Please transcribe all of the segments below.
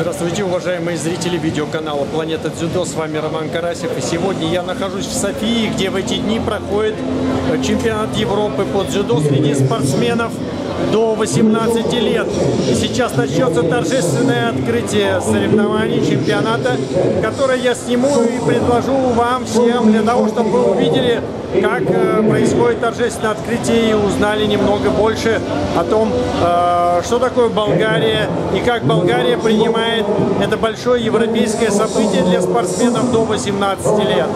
Здравствуйте, уважаемые зрители видеоканала Планета Дзюдо. С вами Роман Карасев. И сегодня я нахожусь в Софии, где в эти дни проходит чемпионат Европы по дзюдо среди спортсменов до 18 лет. И сейчас начнется торжественное открытие соревнований чемпионата, которое я сниму и предложу вам всем для того, чтобы вы увидели, как э, происходит торжественное открытие и узнали немного больше о том, э, что такое Болгария и как Болгария принимает это большое европейское событие для спортсменов до 18 лет.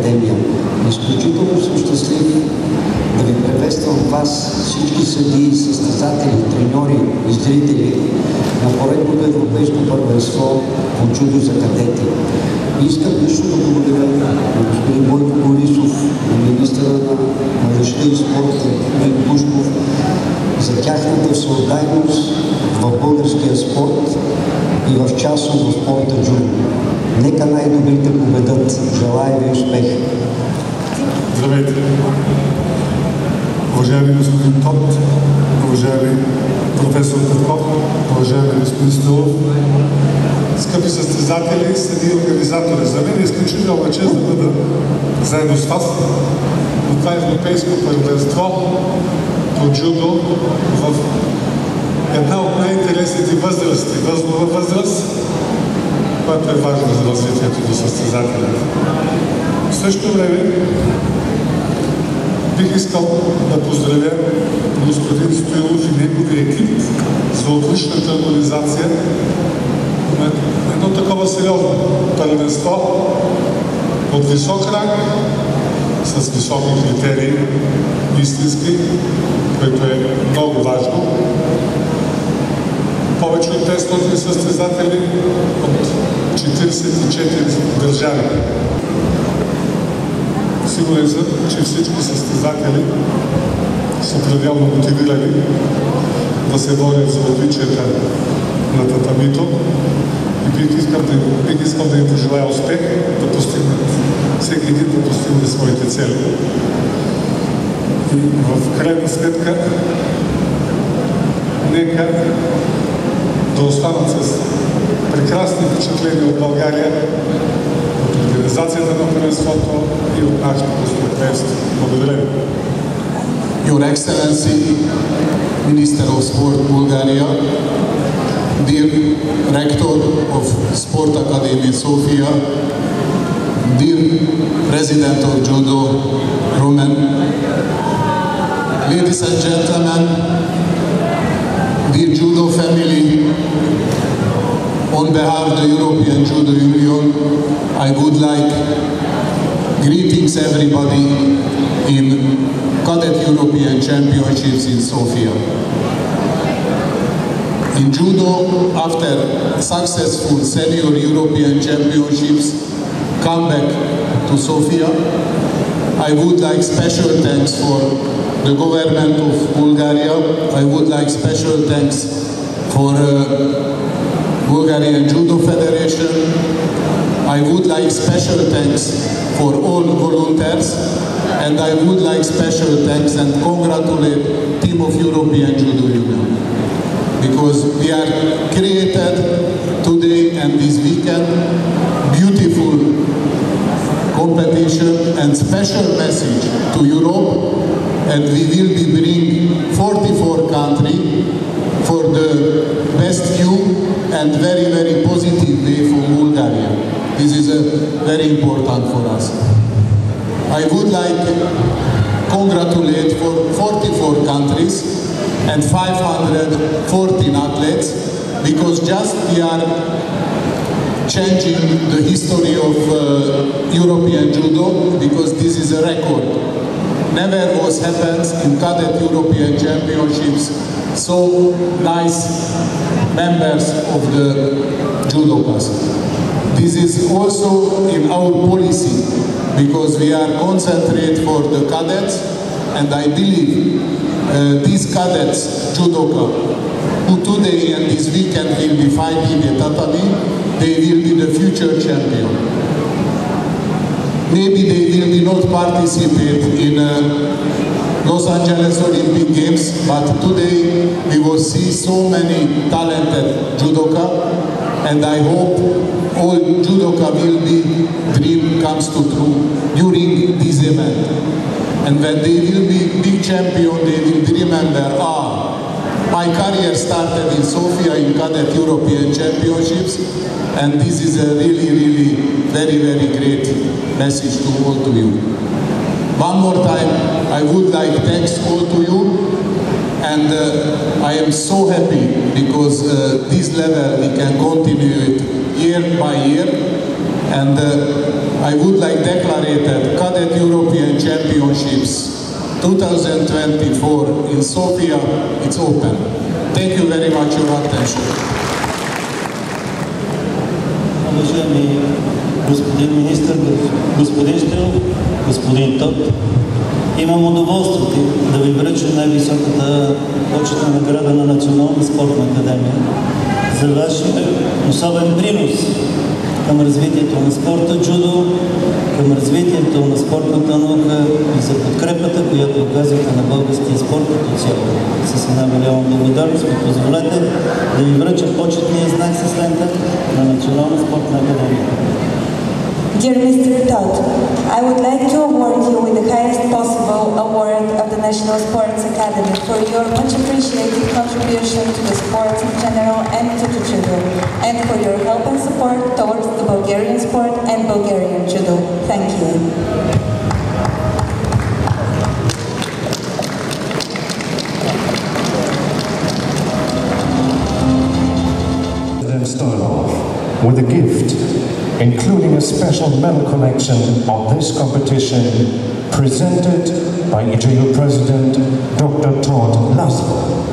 Академия, изключително съм щастлив да ви приветствам вас, всички съдии, състезатели, треньори и зрители на поредното европейско първенство по джудо за кадети. Искам лично да благодаря на господин Бойко Борисов, на министъра на младежта и спорта Вик Пушков за тяхната всеотдайност в българския спорт и в частност в спорта джудо. Нека най-добрите победат. Желая ви успех! Здравейте! Уважаеми господин Тот, уважаеми професор Петков, уважаеми господин Стилов, скъпи състезатели, съди и организатори. За мен е изключителна чест да бъда заедно с вас на това европейско първенство по джудо в една от най-интересните възрасти, възлова възраст, която е важна за развитието на състезателя. В същото време бих искал да поздравя господин Стоилов и неговия екип за отличната организация на едно такова сериозно първенство от висок ранг, с високи критерии, истински, което е много важно. Повече от 500 състезатели от 44 държави. Сигурен съм, че всички състезатели са пределно мотивирани да се борят за отличията на татамито и бих искал да, им пожелая успех да постигнат, всеки един да постигне своите цели. И в крайна сметка нека да останат с прекрасни впечатления от България, от организацията на първенството и от нашето гостоприемство. Благодаря ви. Your Excellency, Minister of Sport Bulgaria, dear Rector of Sport Academy Sofia, dear President of Judo Roman, ladies and gentlemen, dear Judo family, on behalf of the European Judo Union, I would like greetings everybody in Cadet European Championships in Sofia. In judo, after successful senior European Championships, come back to Sofia. I would like special thanks for the government of Bulgaria. I would like special thanks for uh, Bulgarian Judo Federation. I would like special thanks for all volunteers and I would like special thanks and congratulate team of European Judo Union because we are created today and this weekend beautiful competition and special message to Europe and we will be bringing 44 countries for the best view and very, very positive way for Bulgaria. This is a very important for us. I would like congratulate for 44 countries and 514 athletes because just we are changing the history of uh, European judo because this is a record. Never was happened in cadet European championships so nice members of the judokas. This is also in our policy because we are concentrate for the cadets and I believe uh, these cadets, judoka, who today and this weekend will be fighting at tatami, they will be the future champion. Maybe they will be not participate in uh, Los Angeles Olympic Games, but today we will see so many talented judoka, and I hope all judoka will be dream comes to true during this event. And when they will be big champion, they will remember, ah, my career started in Sofia in cadet European Championships, and this is a really, really very, very great message to all to you. One more time, I would like thanks all to you, and uh, I am so happy because uh, this level we can continue it year by year, and uh, I would like to declare that Cadet European Championships 2024 in Sofia, it's open. Thank you very much for your attention. Уважаеми господин министр, господин Штилов, господин Топ, имам удоволствието да ви връча най-високата почетна награда на Национална спортна академия за вашия особен принос към развитието на спорта джудо, развитието на спортната наука и за подкрепата, която оказвате на българския спорт като цяло. С една голяма благодарност ми позволете да ви връча почетния знак с лента на Национална спортна академия. Dear Mr. Toth, I would like to award you with the highest possible award of the National Sports Academy for your much appreciated contribution to the sports in general and to the judo, and for your help and support towards the Bulgarian sport and Bulgarian judo. Thank you. President Stoyanov with a gift, including a special medal collection of this competition presented by EJU President Dr. Toth Laszlo.